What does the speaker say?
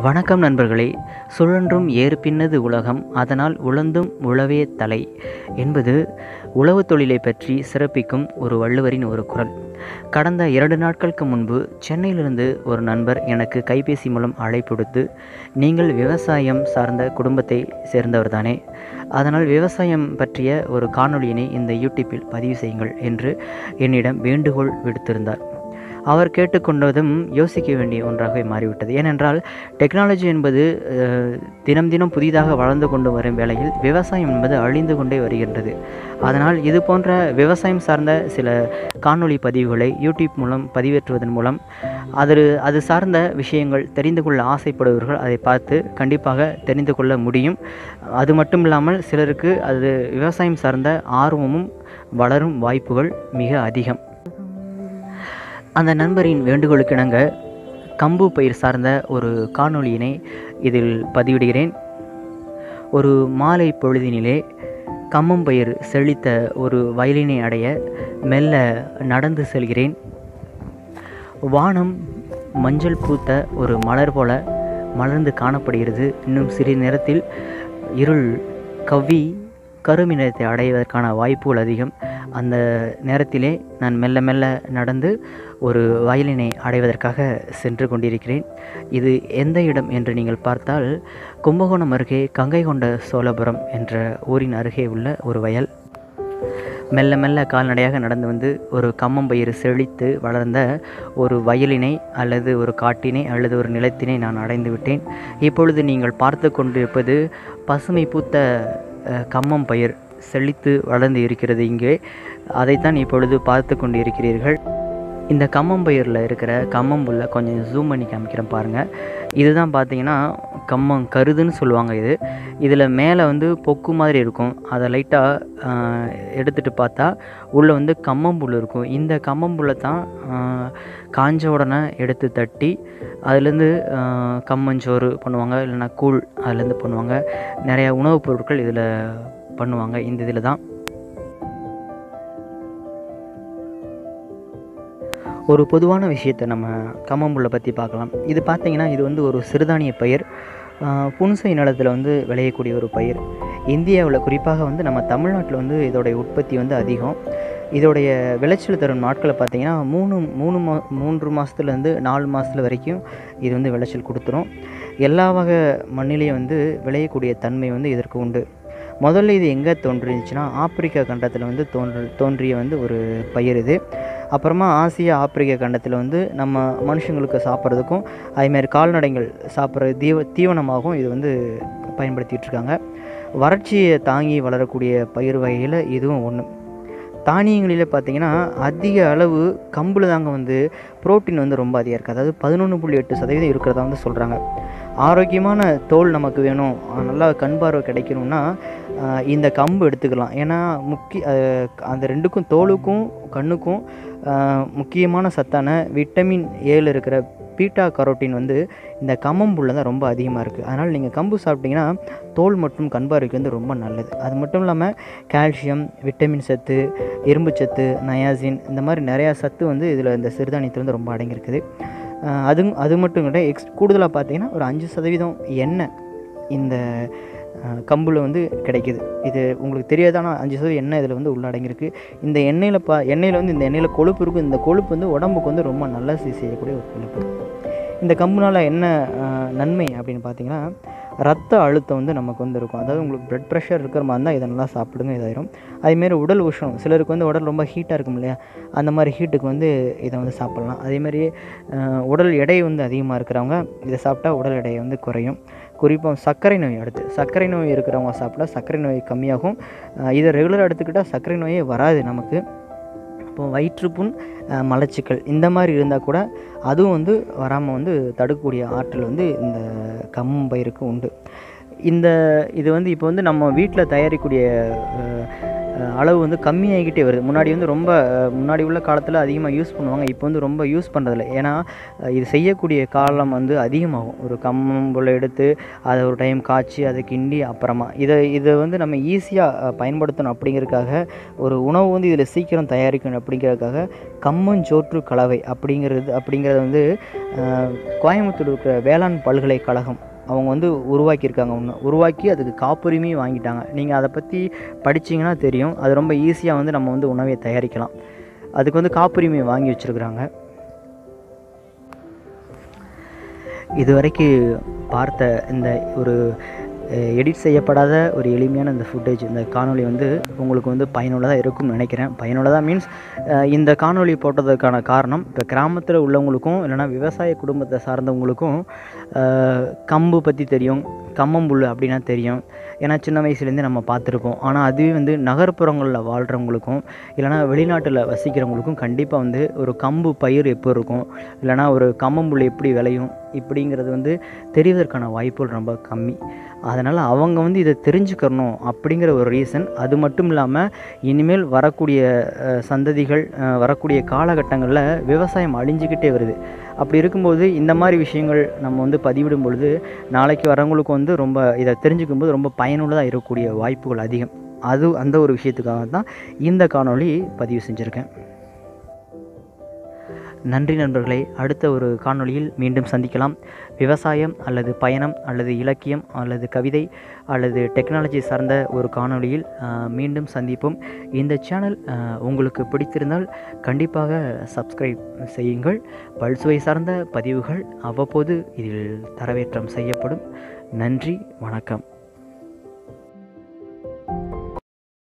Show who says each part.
Speaker 1: வணக்கம் நண்பர்களே சுழன்றும் ஏறு பின்னது உலகம் அதனால் உழந்தும் உழவே தலை என்பது உழவு தொழிலை பற்றி சிறப்பிக்கும் ஒரு வள்ளுவரின் ஒரு குரல். கடந்த இரண்டு நாட்களுக்கு முன்பு சென்னையிலிருந்து ஒரு நண்பர் எனக்கு கைபேசி மூலம் அழைப்புடுத்து நீங்கள் விவசாயம் சார்ந்த குடும்பத்தை சேர்ந்தவர் தானே அதனால் விவசாயம் பற்றிய ஒரு காணொளியினை இந்த யூடியூப்பில் பதிவு செய்யுங்கள் என்று என்னிடம் வேண்டுகோள் விடுத்திருந்தார். அவர் கேட்டுக்கொண்டதும் யோசிக்க வேண்டிய ஒன்றாகவே மாறிவிட்டது. ஏனென்றால் டெக்னாலஜி என்பது தினம் தினம் புதிதாக வளர்ந்து கொண்டு வரும் வேளையில் விவசாயம் என்பது அழிந்து கொண்டே வருகின்றது. அதனால் இது போன்ற விவசாயம் சார்ந்த சில காணொளி பதிவுகளை யூடியூப் மூலம் பதிவேற்றுவதன் மூலம் அது அது சார்ந்த விஷயங்கள் தெரிந்து கொள்ள ஆசைப்படுபவர்கள் அதை பார்த்து கண்டிப்பாக தெரிந்து கொள்ள முடியும். அது மட்டும் இல்லாமல் சிலருக்கு அது விவசாயம் சார்ந்த ஆர்வமும் வளரும் வாய்ப்புகள் மிக அதிகம். அந்த நண்பரின் வேண்டுகோளுக்கிணங்க கம்பு பயிர் சார்ந்த ஒரு காணொளியினை இதில் பதிவிடுகிறேன். ஒரு மாலை பொழுதினிலே கம்மம்பயிர் செழித்த ஒரு வயலினை அடைய மெல்ல நடந்து செல்கிறேன். வானம் மஞ்சள் பூத்த ஒரு மலர் போல மலர்ந்து காணப்படுகிறது. இன்னும் சிறிது நேரத்தில் இருள் கவ்வி கருமை நிறத்தை அடைவதற்கான வாய்ப்புகள் அதிகம். அந்த நேரத்திலே நான் மெல்ல மெல்ல நடந்து ஒரு வயலினை அடைவதற்காக சென்று கொண்டிருக்கிறேன். இது எந்த இடம் என்று நீங்கள் பார்த்தால் கும்பகோணம் அருகே கங்கை கொண்ட சோழபுரம் என்ற ஊரின் அருகே உள்ள ஒரு வயல். மெல்ல மெல்ல கால்நடையாக நடந்து வந்து ஒரு கம்மம்பயிறு செழித்து வளர்ந்த ஒரு வயலினை அல்லது ஒரு காட்டினை அல்லது ஒரு நிலத்தினை நான் அடைந்து விட்டேன். இப்பொழுது நீங்கள் பார்த்து கொண்டிருப்பது பசுமை பூத்த கம்மம் பயிர் செழித்து வளர்ந்து இருக்கிறது இங்கே. அதைத்தான் இப்பொழுது பார்த்து கொண்டு இருக்கிறீர்கள் இந்த கம்மம்பயிரில் இருக்கிற கம்மம்புல்லை கொஞ்சம் ஜூம் பண்ணி காமிக்கிறேன் பாருங்கள் இதுதான் பார்த்தீங்கன்னா கம்மம் கருதுன்னு சொல்லுவாங்க இது. இதில் மேலே வந்து பொக்கு மாதிரி இருக்கும். அதை லைட்டாக எடுத்துகிட்டு பார்த்தா உள்ளே வந்து கம்மம்புல் இருக்கும். இந்த கம்மம்புல்லை தான் காஞ்ச உடனே எடுத்து தட்டி அதுலேருந்து கம்மஞ்சோறு பண்ணுவாங்க. இல்லைன்னா கூழ் அதுலேருந்து பண்ணுவாங்க. நிறையா உணவுப் பொருட்கள் இதில் பண்ணுவாங்க. இந்த இதில் தான். ஒரு பொதுவான விஷயத்தை நம்ம கம்மம்புல்லை பற்றி பார்க்கலாம். இது பார்த்திங்கன்னா இது வந்து ஒரு சிறுதானிய பயிர். புன்சை நிலத்தில் வந்து விளையக்கூடிய ஒரு பயிர். இந்தியாவில் குறிப்பாக வந்து நம்ம தமிழ்நாட்டில் வந்து இதோடைய உற்பத்தி வந்து அதிகம். இதோடைய விளைச்சல் தரும் நாட்களை பார்த்தீங்கன்னா மூணு மூணு மா மூன்று மாதத்துலேருந்து நாலு மாதத்துல வரைக்கும் இது வந்து விளைச்சல் கொடுத்துரும். எல்லா வகை மண்ணிலையும் வந்து விளையக்கூடிய தன்மை வந்து இதற்கு உண்டு. முதல்ல இது எங்கே தோன்றிருந்துச்சுன்னா ஆப்பிரிக்கா கண்டத்தில் வந்து தோன்று தோன்றிய வந்து ஒரு பயிர் இது. அப்புறமா ஆசியா ஆப்பிரிக்க கண்டத்தில் வந்து நம்ம மனுஷங்களுக்கு சாப்பிட்றதுக்கும் அதேமாதிரி கால்நடைகள் சாப்பிட்ற தீவ தீவனமாகவும் இது வந்து பயன்படுத்திகிட்ருக்காங்க வறட்சியை தாங்கி வளரக்கூடிய பயிர் வகையில் இதுவும் ஒன்று தானியங்களில் பார்த்தீங்கன்னா அதிக அளவு கம்பில் தாங்க வந்து புரோட்டீன் வந்து ரொம்ப அதிகம் இருக்குது அதாவது பதினொன்று புள்ளி எட்டு சதவீதம் இருக்கிறதா வந்து சொல்கிறாங்க ஆரோக்கியமான தோல் நமக்கு வேணும். நல்லா கண் பார்வை கிடைக்கணும்னா இந்த கம்பு எடுத்துக்கலாம். ஏன்னா முக்கிய அந்த ரெண்டுக்கும் தோலுக்கும் கண்ணுக்கும் முக்கியமான சத்தான விட்டமின் ஏழு இருக்கிற பீட்டா கரோட்டின் வந்து இந்த கம்மம்புள்ள தான் ரொம்ப அதிகமாக இருக்குது அதனால் நீங்கள் கம்பு சாப்பிட்டீங்கன்னா தோல் மற்றும் கண் வந்து ரொம்ப நல்லது. அது மட்டும் இல்லாமல் கால்சியம் விட்டமின் சத்து இரும்பு சத்து நயாசின் இந்த மாதிரி நிறையா சத்து வந்து இதில் இந்த சிறுதானியத்தில் வந்து ரொம்ப அடங்கியிருக்குது. அது அது மட்டும் கிடையாது எக்ஸ் கூடுதலாக பார்த்தீங்கன்னா ஒரு அஞ்சு சதவீதம் எண்ணெய் இந்த கம்பில் வந்து கிடைக்கிது. இது உங்களுக்கு தெரியாதானா அஞ்சு சதவீதம் எண்ணெய் இதில் வந்து உள்ளடங்கியிருக்கு. இந்த எண்ணெயில் பா எண்ணெயில் வந்து இந்த எண்ணெயில் கொழுப்பு இருக்கும் இந்த கொழுப்பு வந்து உடம்புக்கு வந்து ரொம்ப நல்ல செய்யக்கூடிய ஒரு கொழுப்பு. இந்த கம்புனால் என்ன நன்மை அப்படின்னு பார்த்தீங்கன்னா ரத்த அழுத்தம் வந்து நமக்கு வந்து இருக்கும். அதாவது உங்களுக்கு ப்ளட் ப்ரெஷர் இருக்கிற மாதிரி இருந்தால் இதை நல்லா சாப்பிடுங்க இதாயிரும். அதேமாரி உடல் உஷ்ணம் சிலருக்கு வந்து உடல் ரொம்ப ஹீட்டாக இருக்கும் இல்லையா? அந்த மாதிரி ஹீட்டுக்கு வந்து இதை வந்து சாப்பிட்லாம். அதேமாதிரி உடல் எடை வந்து அதிகமாக இருக்கிறவங்க இதை சாப்பிட்டா உடல் எடை வந்து குறையும். குறிப்பாக சர்க்கரை நோய் அடுத்து சர்க்கரை நோய் இருக்கிறவங்க சாப்பிட்டா சர்க்கரை நோய் கம்மியாகும். இதை ரெகுலராக எடுத்துக்கிட்டால் சர்க்கரை நோயே வராது நமக்கு. இப்போ வயிற்றுப்புண் மலச்சிக்கல் இந்த மாதிரி இருந்தால் கூட அதுவும் வந்து வராமல் வந்து தடுக்கக்கூடிய ஆற்றல் வந்து இந்த கம்பயிருக்கு உண்டு. இந்த இது வந்து இப்போ வந்து நம்ம வீட்டில் தயாரிக்கக்கூடிய அளவு வந்து கம்மியாகிக்கிட்டே வருது. முன்னாடி வந்து ரொம்ப முன்னாடி உள்ள காலத்தில் அதிகமாக யூஸ் பண்ணுவாங்க. இப்போ வந்து ரொம்ப யூஸ் பண்ணுறதில்ல ஏன்னா இது செய்யக்கூடிய காலம் வந்து அதிகமாகும். ஒரு கம்புல எடுத்து அதை ஒரு டைம் காய்ச்சி அதை கிண்டி அப்புறமா. இதை இதை வந்து நம்ம ஈஸியாக பயன்படுத்தணும் அப்படிங்கிறதுக்காக ஒரு உணவு வந்து இதில் சீக்கிரம் தயாரிக்கணும் அப்படிங்கிறதுக்காக கம்மஞ்சோற்று கலவை அப்படிங்கிறது அப்படிங்கிறத வந்து கோயம்புத்தூர் இருக்கிற வேளாண் பல்கலைக்கழகம் அவங்க வந்து உருவாக்கியிருக்காங்க ஒன்று உருவாக்கி அதுக்கு காப்புரிமையும் வாங்கிட்டாங்க. நீங்கள் அதை பற்றி படிச்சிங்கன்னா தெரியும். அது ரொம்ப ஈஸியாக வந்து நம்ம வந்து உணவை தயாரிக்கலாம். அதுக்கு வந்து காப்புரிமையை வாங்கி வச்சுருக்குறாங்க. இதுவரைக்கும் பார்த்த இந்த ஒரு எடிட் செய்யப்படாத ஒரு எளிமையான இந்த ஃபுட்டேஜ் இந்த காணொலி வந்து உங்களுக்கு வந்து பயனுள்ளதாக இருக்கும்னு நினைக்கிறேன். பயனுள்ளதாக மீன்ஸ் இந்த காணொளி போட்டதுக்கான காரணம் இப்போ கிராமத்தில் உள்ளவங்களுக்கும் இல்லைன்னா விவசாய குடும்பத்தை சார்ந்தவங்களுக்கும் கம்பு பற்றி தெரியும் கம்மம்புல் அப்படின்னா தெரியும். ஏன்னா சின்ன வயசுலேருந்தே நம்ம பார்த்துருப்போம் ஆனால் அதுவே வந்து நகர்ப்புறங்களில் வாழ்கிறவங்களுக்கும் இல்லைனா வெளிநாட்டில் வசிக்கிறவங்களுக்கும் கண்டிப்பாக வந்து ஒரு கம்பு பயிர் எப்போ இருக்கும்? இல்லைனா ஒரு கம்மம்புல் எப்படி விளையும்? இப்படிங்கிறது வந்து தெரிவதற்கான வாய்ப்புகள் ரொம்ப கம்மி. அதனால் அவங்க வந்து இதை தெரிஞ்சுக்கணும் அப்படிங்கிற ஒரு ரீசன். அது மட்டும் இல்லாமல் இனிமேல் வரக்கூடிய சந்ததிகள் வரக்கூடிய காலகட்டங்களில் விவசாயம் அழிஞ்சிக்கிட்டே வருது. அப்படி இருக்கும்போது இந்த மாதிரி விஷயங்கள் நம்ம வந்து பதிவிடும் பொழுது நாளைக்கு வரவங்களுக்கு வந்து ரொம்ப இதை தெரிஞ்சுக்கும் போது ரொம்ப பயனுள்ளதாக இருக்கக்கூடிய வாய்ப்புகள் அதிகம். அது அந்த ஒரு விஷயத்துக்காக தான் இந்த காணொளி பதிவு செஞ்சுருக்கேன். நன்றி நண்பர்களே அடுத்த ஒரு காணொளியில் மீண்டும் சந்திக்கலாம். விவசாயம் அல்லது பயணம் அல்லது இலக்கியம் அல்லது கவிதை அல்லது டெக்னாலஜி சார்ந்த ஒரு காணொளியில் மீண்டும் சந்திப்போம். இந்த சேனல் உங்களுக்கு பிடித்திருந்தால் கண்டிப்பாக சப்ஸ்கிரைப் செய்யுங்கள். பல்சுவை சார்ந்த பதிவுகள் அவ்வப்போது இதில் தரவேற்றம் செய்யப்படும். நன்றி வணக்கம்.